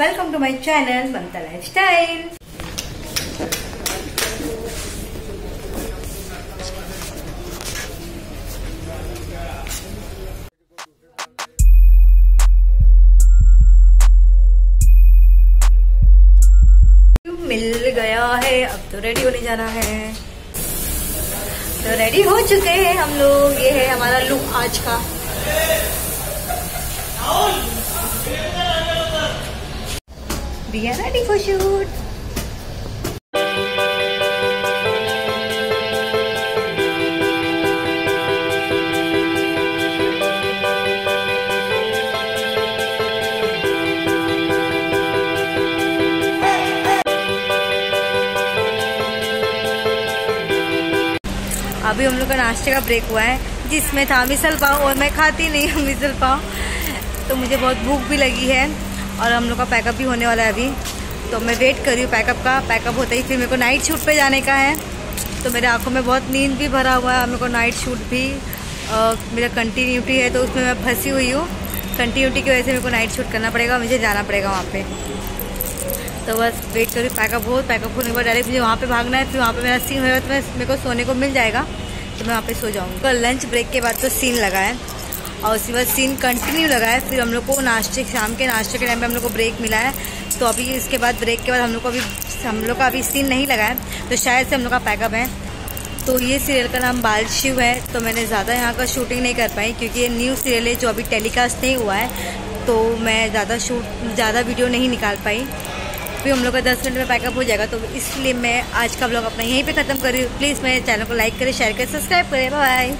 Welcome to my channel Mamata lifestyle मिल गया है, अब तो रेडी होने जाना है। तो रेडी हो चुके हैं हम लोग, ये है हमारा लुक आज का। We are ready for shoot. अभी हम लोग का नाश्ते का ब्रेक हुआ है, जिसमें था मिसल पाव और मैं खाती नहीं हूँ मिसल पाव तो मुझे बहुत भूख भी लगी है और हम लोग का पैकअप भी होने वाला है अभी। तो मैं वेट कर रही हूँ पैकअप का। पैकअप होता ही फिर मेरे को नाइट शूट पे जाने का है। तो मेरे आँखों में बहुत नींद भी भरा हुआ है। मेरे को नाइट शूट भी मेरा कंटिन्यूटी है तो उसमें मैं फंसी हुई हूँ। कंटिन्यूटी की वजह से मेरे को नाइट शूट करना पड़ेगा मुझे जाना पड़ेगा वहाँ पे। तो बस वेट करी पैकअप हो, पैकअप होने के बाद डायरेक्ट मुझे वहाँ पर भागना है। फिर वहाँ पर मेरा सीन होगा तो मैं, मेरे को सोने को मिल जाएगा। तो मैं वहाँ पे सो जाऊँगी। लंच ब्रेक के बाद तो सीन लगा है। और उसके बाद सीन कंटिन्यू लगा है। फिर हम लोग को नाश्ते, शाम के नाश्ते के टाइम पे हम लोग को ब्रेक मिला है। तो अभी इसके बाद ब्रेक के बाद हम लोग को अभी, हम लोग का अभी सीन नहीं लगा है। तो शायद से हम लोग का पैकअप है। तो ये सीरियल का नाम बाल शिव है। तो मैंने ज़्यादा यहाँ का शूटिंग नहीं कर पाई क्योंकि ये न्यू सीरियल है जो अभी टेलीकास्ट नहीं हुआ है। तो मैं ज़्यादा शूट ज़्यादा वीडियो नहीं निकाल पाई। फिर हम लोग का दस मिनट में पैकअप हो जाएगा। तो इसलिए मैं आज का ब्लॉग अपना यहीं पे ख़त्म कर रही हूँ। प्लीज़ मेरे चैनल को लाइक करें शेयर करें सब्सक्राइब करें। बाय